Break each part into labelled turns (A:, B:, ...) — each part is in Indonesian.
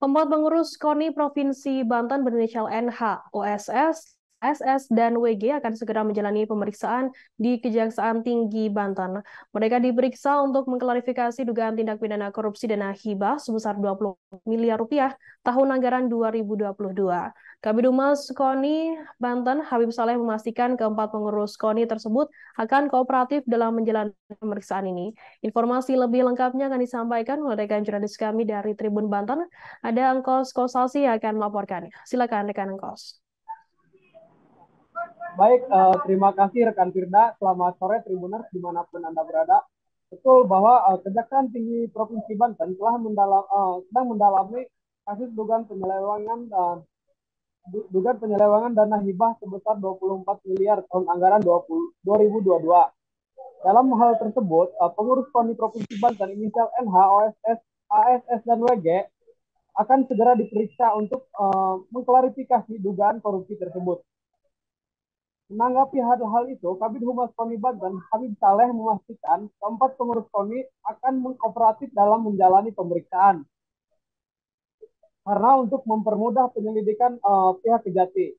A: Empat pengurus KONI Provinsi Banten berinisial NH, OSS, SS, dan WG akan segera menjalani pemeriksaan di Kejaksaan Tinggi Banten. Mereka diperiksa untuk mengklarifikasi dugaan tindak pidana korupsi dana hibah sebesar 20 miliar rupiah tahun anggaran 2022. Kabid Humas KONI Banten, Habib Saleh memastikan keempat pengurus KONI tersebut akan kooperatif dalam menjalani pemeriksaan ini. Informasi lebih lengkapnya akan disampaikan oleh rekan jurnalis kami dari Tribun Banten. Ada Angkos Kosasi yang akan melaporkannya. Silakan rekan Angkos.
B: Baik, uh, terima kasih rekan Firda. Selamat sore Tribuners di mana pun Anda berada. Betul bahwa uh, Kejaksaan Tinggi Provinsi Banten telah mendalam, uh, sedang mendalami kasus dugaan penyelewengan uh, dugaan penyelewengan dana hibah sebesar 24 miliar tahun anggaran 20, 2022. Dalam hal tersebut, uh, pengurus KONI Provinsi Banten inisial NH, OSS, ASS, dan WG akan segera diperiksa untuk uh, mengklarifikasi dugaan korupsi tersebut. Menanggapi hal-hal itu, Kabid Humas KONI Banten, Habib Saleh memastikan keempat pengurus KONI akan mengkooperatif dalam menjalani pemeriksaan karena untuk mempermudah penyelidikan uh, pihak kejati.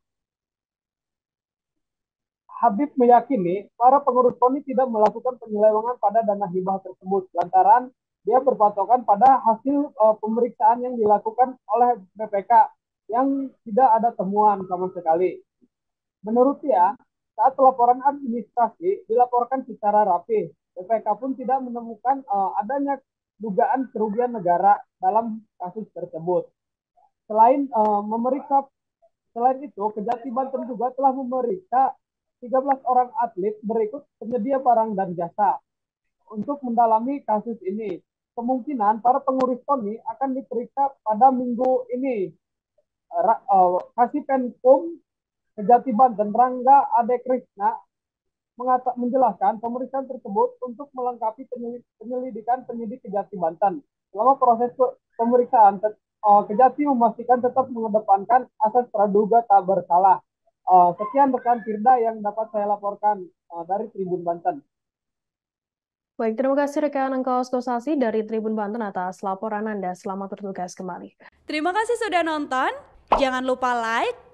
B: Habib meyakini para pengurus KONI tidak melakukan penyelewengan pada dana hibah tersebut lantaran dia berpatokan pada hasil uh, pemeriksaan yang dilakukan oleh BPK yang tidak ada temuan sama sekali. Menurut dia, saat laporan administrasi dilaporkan secara rapi, BPK pun tidak menemukan uh, adanya dugaan kerugian negara dalam kasus tersebut. Selain uh, memeriksa selain itu, Kejati Banten juga telah memeriksa 13 orang atlet berikut penyedia barang dan jasa untuk mendalami kasus ini. Kemungkinan para pengurus KONI akan diperiksa pada minggu ini. Kasih Penkum Kejati Banten Rangga Ade Krishna menjelaskan pemeriksaan tersebut untuk melengkapi penyelidikan penyidik Kejati Banten. Selama proses pemeriksaan uh, Kejati memastikan tetap mengedepankan asas praduga tak bersalah. Uh, sekian rekan Firda yang dapat saya laporkan uh, dari Tribun Banten.
A: Baik, terima kasih rekan Engkau Skosasi dari Tribun Banten atas laporan Anda. Selamat bertugas kembali.
C: Terima kasih sudah nonton. Jangan lupa like,